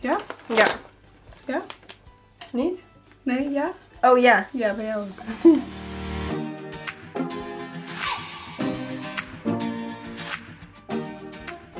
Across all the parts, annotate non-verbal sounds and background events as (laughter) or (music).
Ja? Ja. Ja? Niet? Nee, ja? Oh ja. Ja, bij jou ook.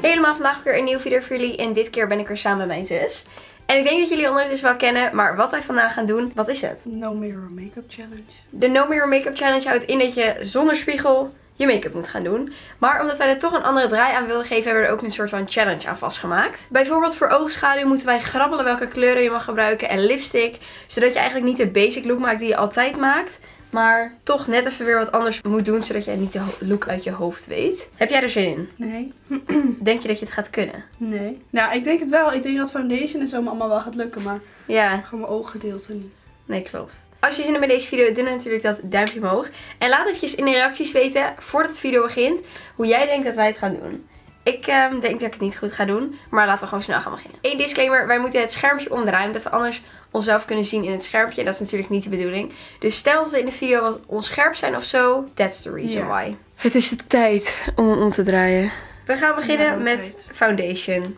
Helemaal vandaag weer een nieuwe video voor jullie. En dit keer ben ik weer samen met mijn zus. En ik denk dat jullie ondertussen wel kennen, maar wat wij vandaag gaan doen, wat is het? No Mirror Makeup Challenge. De No Mirror Makeup Challenge houdt in dat je zonder spiegel je make-up moet gaan doen. Maar omdat wij er toch een andere draai aan wilden geven, hebben we er ook een soort van challenge aan vastgemaakt. Bijvoorbeeld voor oogschaduw moeten wij grabbelen welke kleuren je mag gebruiken en lipstick. Zodat je eigenlijk niet de basic look maakt die je altijd maakt. Maar toch net even weer wat anders moet doen, zodat je niet de look uit je hoofd weet. Heb jij er zin in? Nee. (clears throat) Denk je dat je het gaat kunnen? Nee. Nou, ik denk het wel. Ik denk dat foundation en zo me allemaal wel gaat lukken, maar Ja, gewoon mijn ooggedeelte niet. nee klopt. Als je zin hebt met deze video, doe dan natuurlijk dat duimpje omhoog. En laat eventjes in de reacties weten, voordat de video begint, hoe jij denkt dat wij het gaan doen. Ik ehm, denk dat ik het niet goed ga doen, maar laten we gewoon snel gaan beginnen. Eén disclaimer, wij moeten het schermpje omdraaien, omdat we anders onszelf kunnen zien in het schermpje. En dat is natuurlijk niet de bedoeling. Dus stel dat we in de video wat onscherp zijn of zo, that's the reason why. Het is de tijd om om te draaien. We gaan beginnen Ja, met tijd. foundation.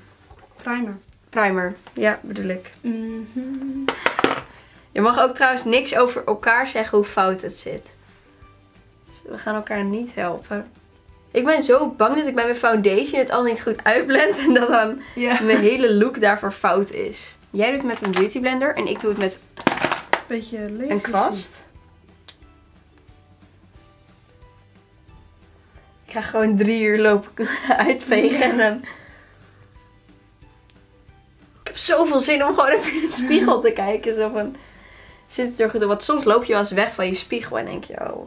Primer. Primer, ja bedoel ik. Mhm. Je mag ook trouwens niks over elkaar zeggen hoe fout het zit. Dus we gaan elkaar niet helpen. Ik ben zo bang dat ik bij mijn foundation het al niet goed uitblend. En dat dan mijn hele look daarvoor fout is. Jij doet het met een beauty blender en ik doe het met Beetje leeg. een kwast. Ik ga gewoon drie uur lopen (laughs) uitvegen en dan... Ik heb zoveel zin om gewoon even in de spiegel te kijken. Zo van, zit het er goed op? Want soms loop je wel eens weg van je spiegel en denk je, oh...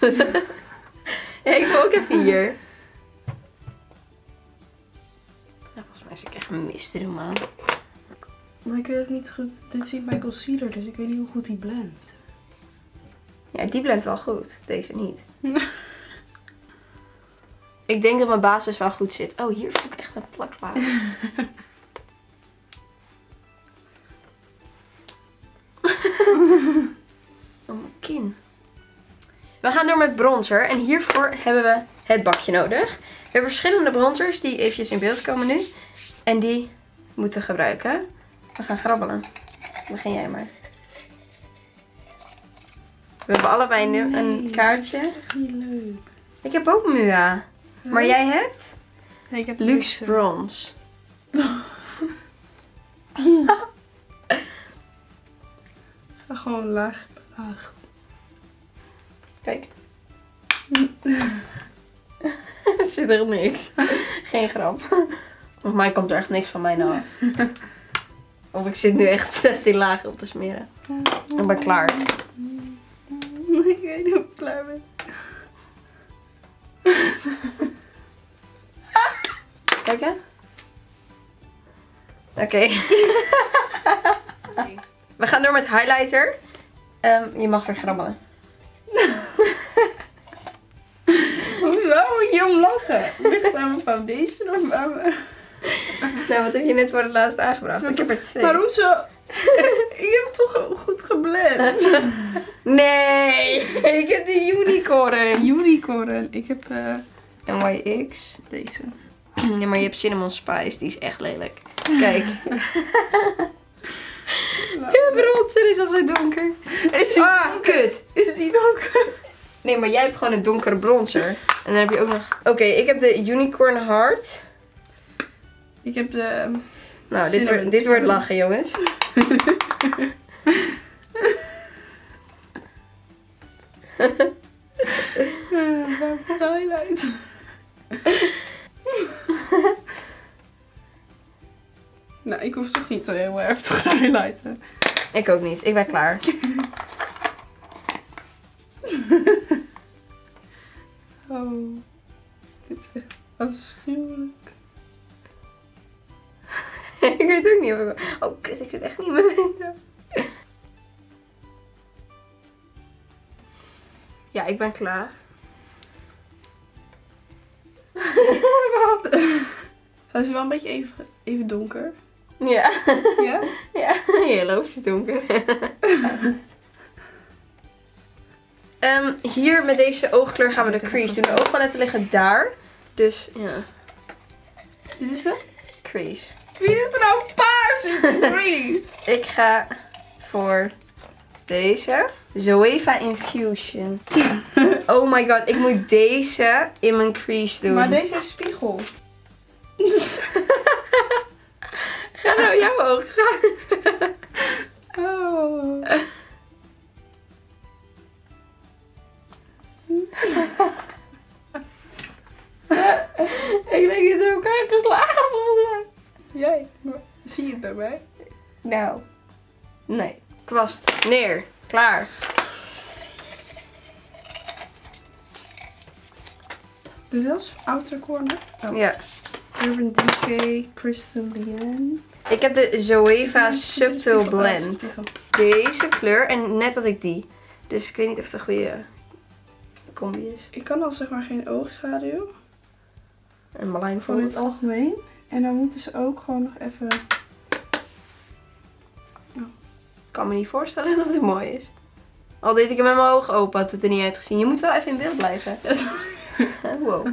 (laughs) ik wil ook even hier. Ja, volgens mij is ik echt een man. Maar ik weet ook niet goed. Dit ziet mijn concealer, dus ik weet niet hoe goed die blendt. Ja, die blendt wel goed. Deze niet. (laughs) ik denk dat mijn basis wel goed zit. Oh, hier voel ik echt een plakwater. (laughs) oh, mijn kin. We gaan door met bronzer. En hiervoor hebben we het bakje nodig. We hebben verschillende bronzers die eventjes in beeld komen nu. En die moeten gebruiken. We gaan grabbelen. Begin jij maar. We hebben allebei nu een Nee. kaartje. Echt niet leuk. Ik heb ook Mua. Maar jij hebt Nee, ik heb Luxe luxe. Bronze. (laughs) Ga gewoon laag, laag. Kijk. er zit er niks. Geen grap. Volgens mij komt er echt niks van mij nou. (laughs) Of ik zit nu echt (laughs) 16 lagen op te smeren. Ik ben klaar. (laughs) ik weet niet of ik klaar ben. (laughs) Kijk hè. Oké. We gaan door met highlighter. Ehm, je mag weer grabbelen. (laughs) Hoezo moet je om lachen? Ligt aan mijn foundation of aan mijn... Nou, wat heb je net voor het laatst aangebracht? Ik heb er twee. Maar hoezo? (laughs) ik heb toch goed geblend. (laughs) Nee, ik heb de unicorn. Unicorn. Ik heb eh, NYX. deze. Nee, maar je hebt cinnamon spice. Die is echt lelijk. Kijk. (laughs) Je bronzer is al zo donker. Is die, Ah, kut. is die donker? Nee, maar jij hebt gewoon een donkere bronzer. En dan heb je ook nog... Oké, ik heb de unicorn heart. Ik heb de... Nou, dit, wordt, dit wordt lachen, jongens. Highlight. (laughs) nou, ik hoef toch niet zo heel erg te highlighten. Ik ook niet. Ik ben klaar. (laughs) Oh, dit is echt afschuwelijk. (laughs) ik weet ook niet of ik... Oh, kut. Ik zit echt niet in mijn. Ja, ik ben klaar. (laughs) Zijn ze wel een beetje even, even donker? Ja. Ja? Ja, je loopt is donker. (laughs) Ehm, hier met deze oogkleur gaan we de crease doen. De oogpaletten liggen daar. Dus ja, Dit is het? crease. Wie doet er nou paars in crease? Ik ga voor deze. Zoeva Infusion. Oh my god, ik moet deze in mijn crease doen. Maar deze heeft spiegel. (laughs) Ga nou jouw ogen gaan. Oh. ik denk dit in elkaar geslagen mij. Jij? Zie je het bij mij? Nou. Nee. Kwast. Neer. Klaar. Dit is outer corner. Oh. Ja. Urban Decay, Crystal. Ik heb de Zoeva Subtle Blend. Deze kleur en net had ik die. Dus ik weet niet of het een goede combi is. Ik kan al zeg maar geen oogschaduw. En Marlijn Voor het het al. algemeen. En dan moeten ze ook gewoon nog even... Ik kan me niet voorstellen dat het mooi is. Al deed ik hem met mijn ogen open, had het er niet uitgezien. Je moet wel even in beeld blijven. (laughs) wow.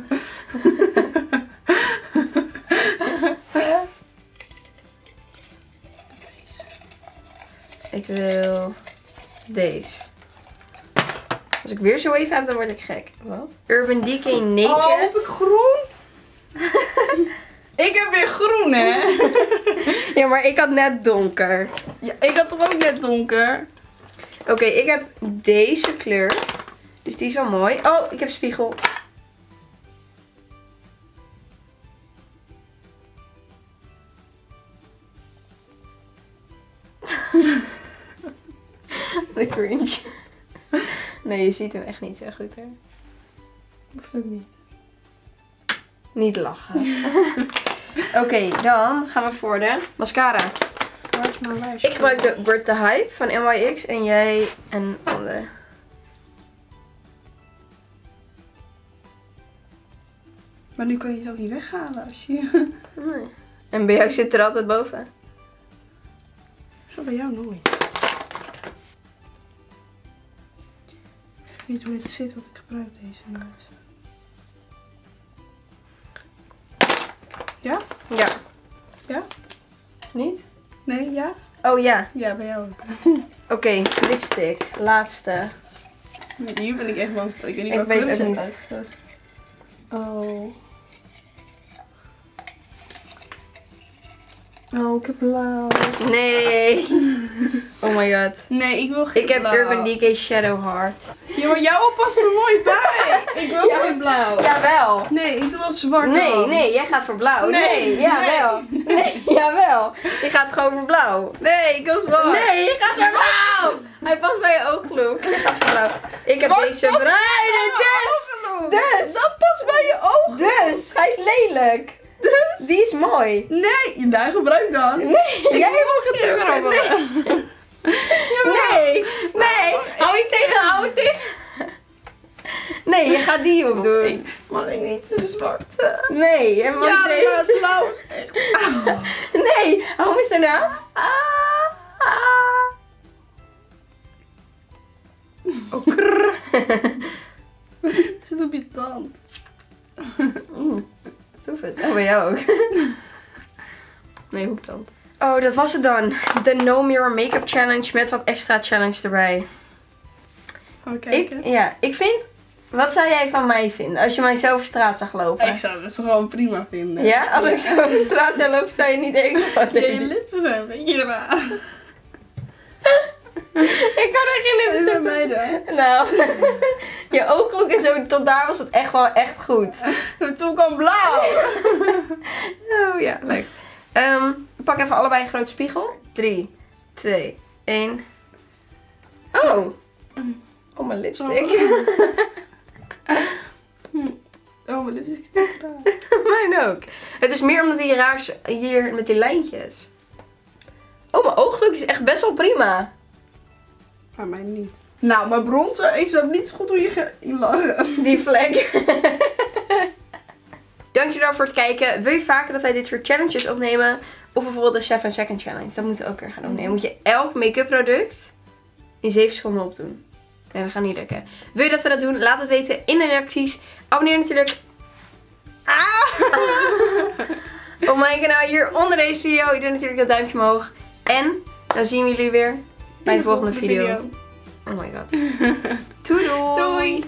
Ik wil deze. Als ik weer zo even heb, dan word ik gek. Wat? Urban Decay Naked. Oh, heb ik groen? (laughs) ik heb weer groen, hè? (laughs) Ja, maar ik had net donker. ja, ik had toch ook net donker? Oké, ik heb deze kleur. Dus die is wel mooi. Oh, ik heb spiegel. (laughs) De cringe. Nee, je ziet hem echt niet zo goed hè. Hoeft ook niet. Niet lachen. (laughs) Oké, dan gaan we voor de mascara. Waar is mijn lijstje? Ik gebruik de Bird the Hype van NYX en jij een andere. Maar nu kan je het ook niet weghalen als je... Nee. En bij jou zit er altijd boven. Zo bij jou nooit. Ik weet niet hoe dit zit, want ik gebruik deze nooit. Ja? Ja. Niet? Nee, ja? Oh ja. Ja, bij jou ook. (laughs) Oké, lipstick. Laatste. Hier ben ik echt bang voor. Ik weet niet Ik waar kleur het. Oh. Oh, ik heb blauw. Nee. (laughs) Oh my god. Nee, ik wil geen Ik heb blauw. Urban Decay Shadow Heart. Ja, maar jouw past er mooi bij. Ik wil Ja. geen blauw. Jawel. Nee, ik doe wel zwart Nee, dan. nee, jij gaat voor blauw. Nee, Nee, jawel. Nee, jawel. Je gaat gewoon voor blauw. Nee, ik wil zwart. Nee, je gaat voor blauw. Hij past bij je ooglook. Je gaat voor blauw. Ik heb Zwart deze past bruine, bij je dus. Dus. Dat past bij je oog. Dus. Hij is lelijk. Dus. Die is mooi. Nee, daar gebruik dan. Nee, jij hem gedrukt. grabbelen. Nee, nee. Hou je tegen, hou je tegen. Nee, je gaat die opdoen. Mag ik niet tussen zwart? eh? Nee, en mag Ja, deze. het blauw is echt... (laughs) Nee, hou eens ernaast. Ah, ah. Oh. (laughs) Het zit op je tand. Mm, Oh, bij jou ook. (laughs) Nee, hoektand. Oh, dat was het dan. De No Mirror Makeup Challenge met wat extra challenge erbij. We Ik, kijken? ja, ik vind... Wat zou jij van mij vinden als je mij zo over straat zag lopen? Ik zou het gewoon prima vinden. Ja? Als ik zo over straat zou lopen, zou je niet denken van... (laughs) Je lippen zijn een beetje raar. (laughs) Ik kan er geen lipstick mij dan? (laughs) Nou, (laughs) je ooglook en zo, tot daar was het echt wel echt goed. En toen kwam blauw. Oh ja, leuk. Ehm, pak even allebei een grote spiegel. 3, 2, 1. Oh. Oh, mijn lipstick. Oh, mijn lipstick is raar. Mijn ook. Het is meer omdat hij raar is hier met die lijntjes. Oh, mijn ooglook is echt best wel prima. Maar mij niet. Nou, maar bronzer, ik snap niet goed hoe je lachen. Die vlek. (laughs) Dankjewel voor het kijken. Wil je vaker dat wij dit soort challenges opnemen? Of bijvoorbeeld de 7 Second Challenge. Dat moeten we ook weer gaan dan moet je elk make-up product in 7 seconden opdoen. Nee, dat gaat niet lukken. Wil je dat we dat doen? Laat het weten in de reacties. Abonneer natuurlijk (laughs) op mijn kanaal hier onder deze video. Je doet natuurlijk dat duimpje omhoog. En dan zien we jullie weer bij de volgende, video. Oh my god. (laughs) Doei doei. Doei.